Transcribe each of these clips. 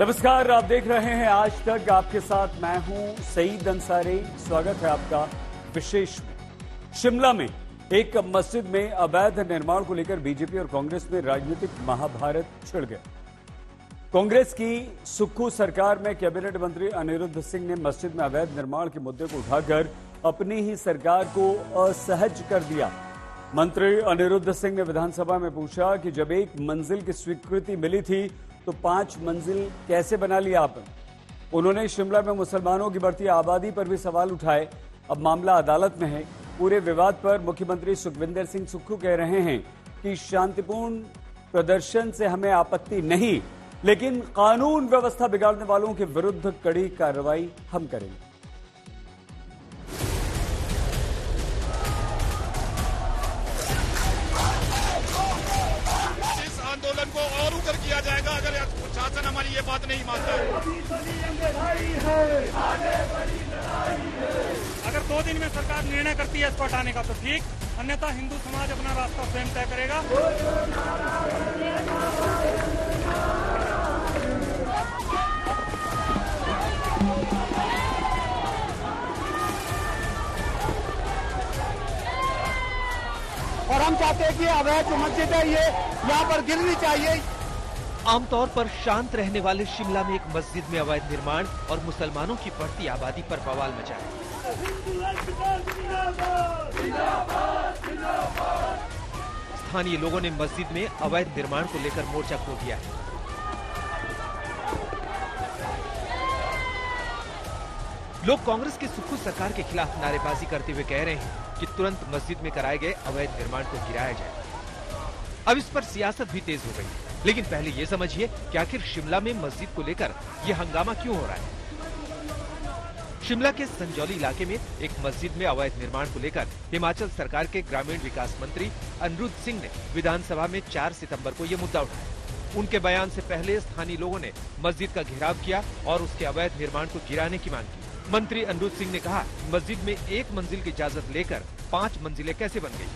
नमस्कार, आप देख रहे हैं आज तक आपके साथ मैं हूँ सईद अंसारी। स्वागत है आपका विशेष में। शिमला में एक मस्जिद में अवैध निर्माण को लेकर बीजेपी और कांग्रेस में राजनीतिक महाभारत छिड़ गया। कांग्रेस की सुक्खू सरकार में कैबिनेट मंत्री अनिरुद्ध सिंह ने मस्जिद में अवैध निर्माण के मुद्दे को उठाकर अपनी ही सरकार को असहज कर दिया। मंत्री अनिरुद्ध सिंह ने विधानसभा में पूछा कि जब एक मंजिल की स्वीकृति मिली थी तो पाँच मंजिल कैसे बना लिया आपने उन्होंने शिमला में मुसलमानों की बढ़ती आबादी पर भी सवाल उठाए। अब मामला अदालत में है। पूरे विवाद पर मुख्यमंत्री सुखविंदर सिंह सुक्खू कह रहे हैं कि शांतिपूर्ण प्रदर्शन से हमें आपत्ति नहीं, लेकिन कानून व्यवस्था बिगाड़ने वालों के विरुद्ध कड़ी कार्रवाई हम करेंगे। नहीं मानता। अगर दो दिन में सरकार निर्णय करती है इसको हटाने का तो ठीक। अन्यथा हिंदू समाज अपना रास्ता स्वयं तय करेगा। और हम चाहते हैं कि अवैध मस्जिद है ये यहाँ पर गिरनी चाहिए। आमतौर पर शांत रहने वाले शिमला में एक मस्जिद में अवैध निर्माण और मुसलमानों की बढ़ती आबादी पर बवाल मचा है। स्थानीय लोगों ने मस्जिद में अवैध निर्माण को लेकर मोर्चा खो दिया है। लोग कांग्रेस की सुक्खू सरकार के खिलाफ नारेबाजी करते हुए कह रहे हैं कि तुरंत मस्जिद में कराए गए अवैध निर्माण को गिराया जाए। अब इस पर सियासत भी तेज हो गई। लेकिन पहले ये समझिए कि आखिर शिमला में मस्जिद को लेकर ये हंगामा क्यों हो रहा है? शिमला के संजौली इलाके में एक मस्जिद में अवैध निर्माण को लेकर हिमाचल सरकार के ग्रामीण विकास मंत्री अनिरुद्ध सिंह ने विधानसभा में 4 सितंबर को ये मुद्दा उठाया। उनके बयान से पहले स्थानीय लोगों ने मस्जिद का घेराव किया और उसके अवैध निर्माण को गिराने की मांग की। मंत्री अनिरुद्ध सिंह ने कहा, मस्जिद में एक मंजिल की इजाज़त लेकर पाँच मंजिलें कैसे बन गई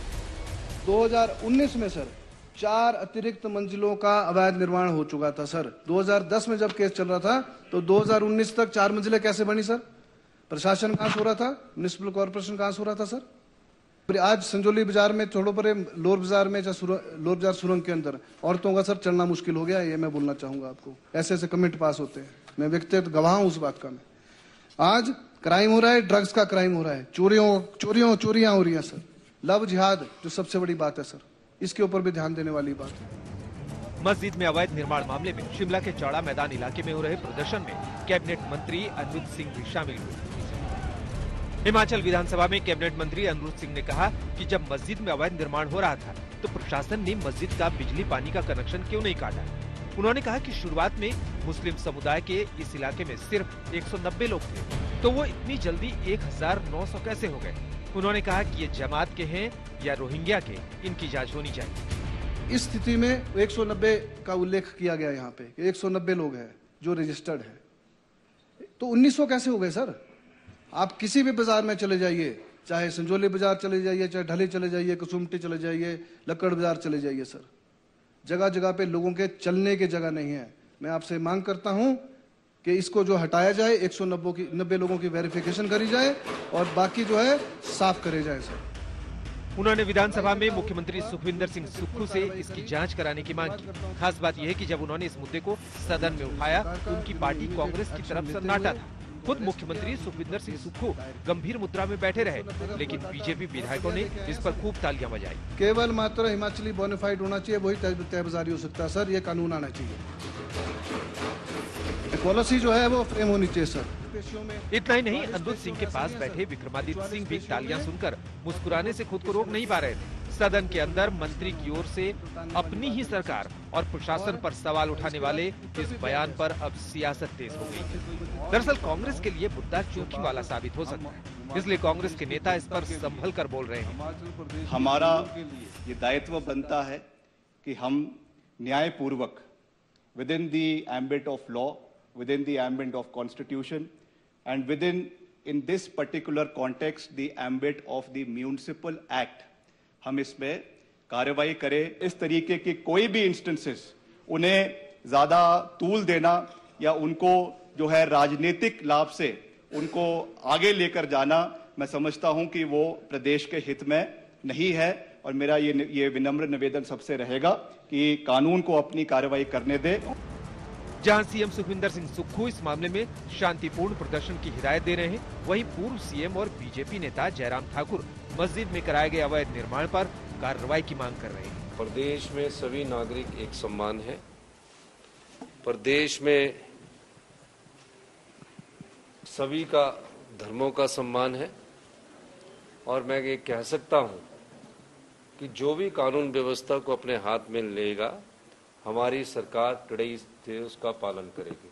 2019 में, सर चार अतिरिक्त मंजिलों का अवैध निर्माण हो चुका था, सर। 2010 में जब केस चल रहा था तो 2019 तक चार मंजिलें कैसे बनी, सर? प्रशासन कहाँ से हो रहा था? म्यूनिसिपल कॉर्पोरेशन कहाँ से हो रहा था, सर? आज संजोली बाज़ार में छोड़ो परे लोर बाज़ार में चाहे लोर बाज़ार सुरंग के अंदर औरतों का, सर, चलना मुश्किल हो गया, ये मैं बोलना चाहूँगा आपको। ऐसे ऐसे कमेंट पास होते हैं। मैं व्यक्तिगत गवाह हूँ उस बात का मैं। आज क्राइम हो रहा है, ड्रग्स का क्राइम हो रहा है। चोरियों चोरियों, चोरियाँ हो रही हैं, सर। लव जिहाद, जो सबसे बड़ी बात है, सर। इसके ऊपर भी ध्यान देने वाली बात है। मस्जिद में अवैध निर्माण मामले में शिमला के चौड़ा मैदान इलाके में हो रहे प्रदर्शन में कैबिनेट मंत्री अनिरुद्ध सिंह भी शामिल हुए। हिमाचल विधानसभा में कैबिनेट मंत्री अनिरुद्ध सिंह ने कहा कि जब मस्जिद में अवैध निर्माण हो रहा था तो प्रशासन ने मस्जिद का बिजली पानी का कनेक्शन क्यों नहीं काटा? उन्होंने कहा कि शुरुआत में मुस्लिम समुदाय के इस इलाके में सिर्फ़ 190 लोग थे तो वो इतनी जल्दी 1900 कैसे हो गए? उन्होंने कहा कि ये जमात के हैं या रोहिंग्या के, इनकी जाँच होनी चाहिए। इस स्थिति में 190 का उल्लेख किया गया यहाँ पे 190 लोग हैं जो रजिस्टर्ड है। तो 1900 कैसे हो गए, सर? आप किसी भी बाज़ार में चले जाइए, चाहे संजोली बाज़ार चले जाइए, चाहे ढली चले जाइए कसुमटी चले जाइए, लक्कड़ बाज़ार चले जाइए, सर। जगह जगह पे लोगों के चलने की जगह नहीं है। मैं आपसे मांग करता हूँ कि इसको जो हटाया जाए 190 की 90 लोगों की वेरिफिकेशन करी जाए और बाकी जो है साफ़ करे जाए सर। उन्होंने विधानसभा में मुख्यमंत्री सुखविंदर सिंह सुक्खू से इसकी जाँच कराने की मांग की। खास बात यह है कि जब उन्होंने इस मुद्दे को सदन में उठाया तो उनकी पार्टी कांग्रेस की तरफ़ सन्नाटा था। खुद मुख्यमंत्री सुखविंदर सिंह सुक्खू गंभीर मुद्रा में बैठे रहे लेकिन बीजेपी विधायकों ने इस पर खूब तालियाँ बजाई। केवल मात्र हिमाचली बोनिफाइड होना चाहिए वही तय बाजारी हो सकता है सर ये कानून आना चाहिए। पॉलिसी जो है वो फ्रेम होनी चाहिए सर। इतना ही नहीं अनिरुद्ध सिंह के पास बैठे विक्रमादित्य सिंह भी तालियाँ सुनकर मुस्कुराने से खुद को रोक नहीं पा रहे। थे सदन के अंदर मंत्री की ओर से अपनी ही सरकार और प्रशासन पर सवाल उठाने वाले इस बयान पर अब सियासत तेज हो गई। दरअसल कांग्रेस के लिए मुद्दा चौकी वाला साबित हो सकता है। इसलिए कांग्रेस के नेता इस पर संभल कर बोल रहे हैं। हमारा ये दायित्व बनता है कि हम न्याय पूर्वक within the ambit of law in the ambit of constitution and within in this particular context the ambit of the act हम इसमें कार्रवाई करें। इस तरीके की कोई भी इंस्टेंसेस उन्हें ज़्यादा तूल देना या उनको जो है राजनीतिक लाभ से उनको आगे लेकर जाना, मैं समझता हूँ कि वो प्रदेश के हित में नहीं है और मेरा ये ये विनम्र निवेदन सबसे रहेगा कि कानून को अपनी कार्रवाई करने दे। जहाँ सीएम सुखविंदर सिंह सुक्खू इस मामले में शांतिपूर्ण प्रदर्शन की हिदायत दे रहे हैं, वहीं पूर्व सीएम और बीजेपी नेता जयराम ठाकुर मस्जिद में कराए गए अवैध निर्माण पर कार्रवाई की मांग कर रहे हैं। प्रदेश में सभी नागरिक एक सम्मान है। प्रदेश में सभी का धर्मों का सम्मान है और मैं ये कह सकता हूँ कि जो भी कानून व्यवस्था को अपने हाथ में लेगा हमारी सरकार कड़ई से उसका पालन करेगी।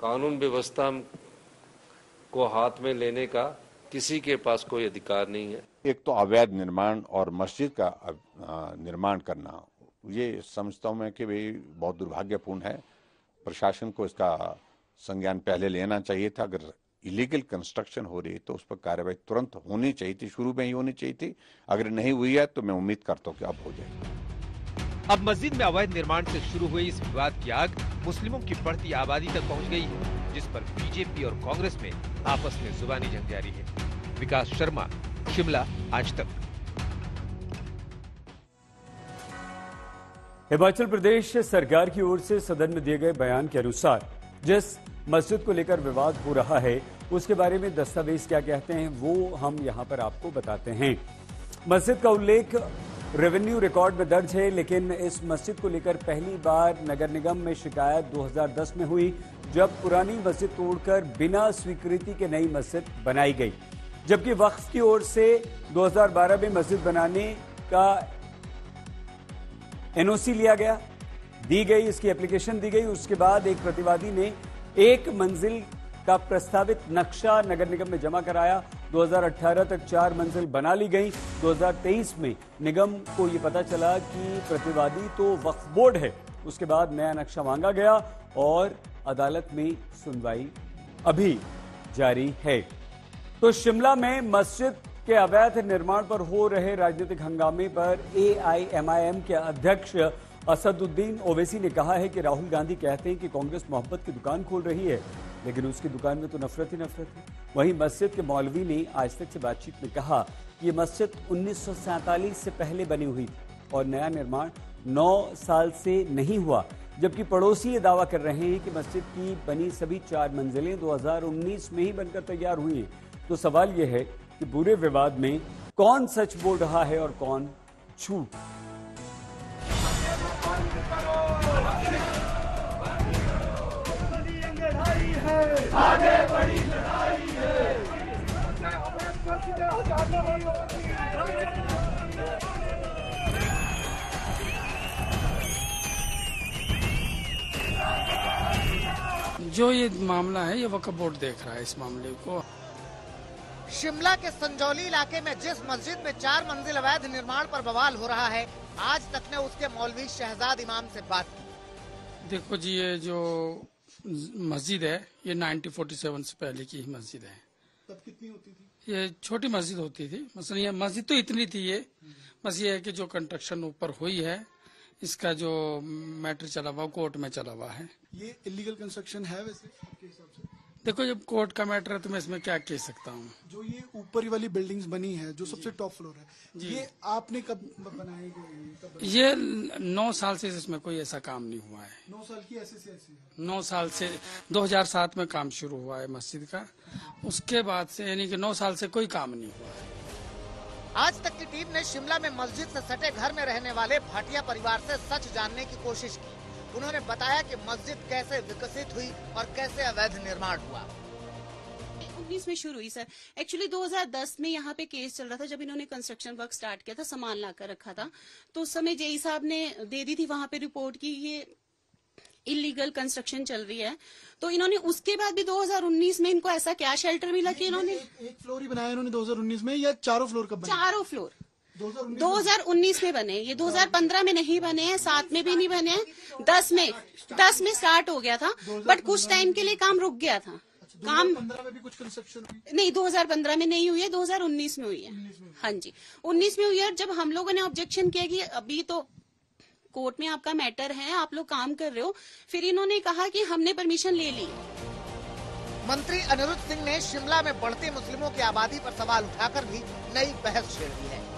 कानून व्यवस्था को हाथ में लेने का किसी के पास कोई अधिकार नहीं है। एक तो अवैध निर्माण और मस्जिद का निर्माण करना, ये समझता हूँ मैं कि भाई बहुत दुर्भाग्यपूर्ण है। प्रशासन को इसका संज्ञान पहले लेना चाहिए था। अगर इलीगल कंस्ट्रक्शन हो रही है तो उस पर कार्रवाई तुरंत होनी चाहिए थी, शुरू में ही होनी चाहिए थी। अगर नहीं हुई है तो मैं उम्मीद करता हूँ कि अब हो जाएगी। अब मस्जिद में अवैध निर्माण से शुरू हुई इस विवाद की आग मुस्लिमों की बढ़ती आबादी तक पहुँच गई है, जिस पर बीजेपी और कांग्रेस में आपस में जुबानी जंग जारी है। विकास शर्मा, शिमला, आज तक। हिमाचल प्रदेश सरकार की ओर से सदन में दिए गए बयान के अनुसार, जिस मस्जिद को लेकर विवाद हो रहा है, उसके बारे में दस्तावेज़ क्या कहते हैं, वो हम यहाँ पर आपको बताते हैं। मस्जिद का उल्लेख रेवेन्यू रिकॉर्ड में दर्ज है, लेकिन इस मस्जिद को लेकर पहली बार नगर निगम में शिकायत 2010 में हुई, जब पुरानी मस्जिद तोड़कर बिना स्वीकृति के नई मस्जिद बनाई गई। जबकि वक्फ की ओर से 2012 में मस्जिद बनाने का एनओसी लिया गया, दी गई, इसकी एप्लीकेशन दी गई। उसके बाद एक प्रतिवादी ने एक मंजिल का प्रस्तावित नक्शा नगर निगम में जमा कराया। 2018 तक चार मंजिल बना ली गई। 2023 में निगम को ये पता चला कि प्रतिवादी तो वक्फ बोर्ड है। उसके बाद नया नक्शा मांगा गया और अदालत में सुनवाई अभी जारी है। तो शिमला में मस्जिद के अवैध निर्माण पर हो रहे राजनीतिक हंगामे पर एआईएमआईएम के अध्यक्ष असदुद्दीन ओवैसी ने कहा है कि राहुल गांधी कहते हैं कि कांग्रेस मोहब्बत की दुकान खोल रही है, लेकिन उसकी दुकान में तो नफरत ही नफरत है। वहीं मस्जिद के मौलवी ने आज तक से बातचीत में कहा ये मस्जिद उन्नीस से पहले बनी हुई थी और नया निर्माण नौ साल से नहीं हुआ, जबकि पड़ोसी ये दावा कर रहे हैं कि मस्जिद की बनी सभी चार मंजिलें 2019 में ही बनकर तैयार हुई हैं। तो सवाल यह है कि बुरे विवाद में कौन सच बोल रहा है और कौन झूठ? जो ये मामला है ये वक्फ बोर्ड देख रहा है इस मामले को। शिमला के संजौली इलाके में जिस मस्जिद में चार मंजिल अवैध निर्माण पर बवाल हो रहा है आज तक ने उसके मौलवी शहजाद इमाम से बात की। देखो जी ये जो मस्जिद है ये 1947 से पहले की ही मस्जिद है। तब कितनी होती थी? ये छोटी मस्जिद होती थी। मसलन ये मस्जिद तो इतनी थी ये। बस ये है कि जो कंस्ट्रक्शन ऊपर हुई है, इसका जो मैटर चला हुआ, कोर्ट में चला हुआ है। ये इलीगल कंस्ट्रक्शन है वैसे? आपके हिसाब से? देखो जब कोर्ट का मैटर है तो मैं इसमें क्या कह सकता हूँ? जो ये ऊपर वाली बिल्डिंग्स बनी है जो सबसे टॉप फ्लोर है ये आपने कब बनाई कब ये नौ साल से इसमें कोई ऐसा काम नहीं हुआ है। नौ साल की ऐसे से ऐसे है। नौ साल से 2007 में काम शुरू हुआ है मस्जिद का। उसके बाद से यानी कि नौ साल से कोई काम नहीं हुआ है। आज तक की टीम ने शिमला में मस्जिद से सटे घर में रहने वाले भाटिया परिवार से सच जानने की कोशिश की। उन्होंने बताया कि मस्जिद कैसे विकसित हुई और कैसे अवैध निर्माण हुआ। उन्नीस में शुरू हुई सर। एक्चुअली 2010 में यहाँ पे केस चल रहा था जब इन्होंने कंस्ट्रक्शन वर्क स्टार्ट किया था सामान ला कर रखा था। तो उस समय जेई साहब ने दे दी थी वहाँ पे रिपोर्ट की ये इलीगल कंस्ट्रक्शन चल रही है। तो इन्होंने उसके बाद भी 2019 में इनको ऐसा क्या शेल्टर मिला कि इन्होंने एक, एक फ्लोर ही बनाया इन्होंने 2019 में या चारों फ्लोर का चारों फ्लोर 2019 2019 में बने। ये 2015 में नहीं बने हैं सात में भी नहीं बने हैं दस में दस में स्टार्ट हो गया था बट कुछ टाइम के लिए काम रुक गया था। काम में भी कुछ कंस्ट्रक्शन हुई? नहीं 2015 में नहीं हुई है 2019 में हुई है। हाँ जी। 19 में हुई है और जब हम लोगों ने ऑब्जेक्शन किया कि अभी तो कोर्ट में आपका मैटर है आप लोग काम कर रहे हो फिर इन्होंने कहा कि हमने परमिशन ले ली। मंत्री अनिरुद्ध सिंह ने शिमला में बढ़ते मुस्लिमों की आबादी पर सवाल उठाकर भी नई बहस छेड़ दी है।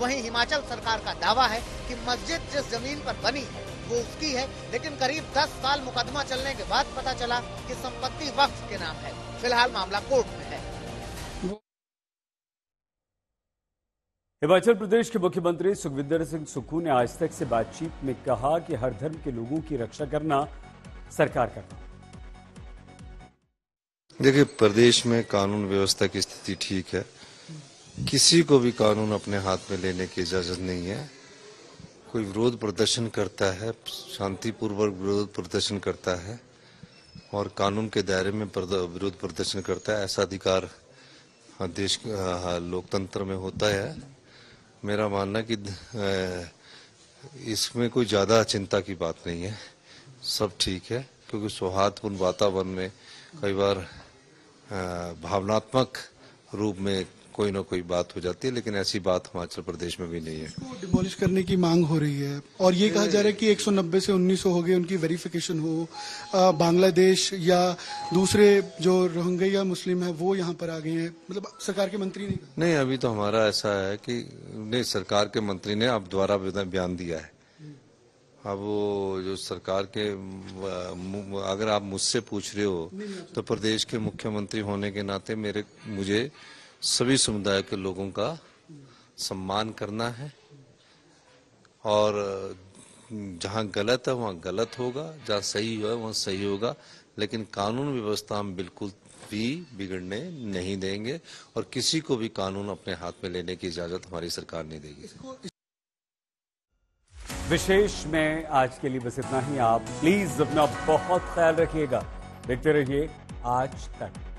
वहीं हिमाचल सरकार का दावा है कि मस्जिद जिस ज़मीन पर बनी है वो उसकी है। लेकिन करीब 10 साल मुकदमा चलने के बाद पता चला कि संपत्ति वक्फ के नाम है। फ़िलहाल मामला कोर्ट में है। हिमाचल प्रदेश के मुख्यमंत्री सुखविंदर सिंह सुक्खू ने आज तक से बातचीत में कहा कि हर धर्म के लोगों की रक्षा करना सरकार का देखिए प्रदेश में कानून व्यवस्था की स्थिति ठीक है। किसी को भी कानून अपने हाथ में लेने की इजाज़त नहीं है। कोई विरोध प्रदर्शन करता है, शांतिपूर्वक विरोध प्रदर्शन करता है और कानून के दायरे में विरोध प्रदर्शन करता है, ऐसा अधिकार देश लोकतंत्र में होता है। मेरा मानना कि इसमें कोई ज़्यादा चिंता की बात नहीं है। सब ठीक है, क्योंकि सौहार्दपूर्ण वातावरण में कई बार भावनात्मक रूप में कोई ना कोई बात हो जाती है लेकिन ऐसी बात हिमाचल प्रदेश में भी नहीं है। डिमोलिश करने की मांग हो रही है। और ये कहा जा रहा है कि 190 से 1900 हो गए उनकी वेरिफिकेशन हो। बांग्लादेश या दूसरे जो रोहिंग्या मुस्लिम है वो यहाँ पर आ गए हैं। मतलब सरकार के मंत्री ने नहीं अभी तो हमारा ऐसा है कि नहीं सरकार के मंत्री ने अब द्वारा बयान दिया है। अब वो जो सरकार के अगर आप मुझसे पूछ रहे हो तो प्रदेश के मुख्यमंत्री होने के नाते मेरे मुझे सभी समुदाय के लोगों का सम्मान करना है। और, जहाँ गलत है, वहाँ गलत होगा, जहाँ सही है, वहाँ सही होगा। लेकिन कानून व्यवस्था हम बिल्कुल भी बिगड़ने नहीं देंगे और किसी को भी कानून अपने हाथ में लेने की इजाज़त हमारी सरकार नहीं देगी। विशेष में आज के लिए बस इतना ही। आप प्लीज़ अपना बहुत ख्याल रखिएगा। देखते रहिए आज तक।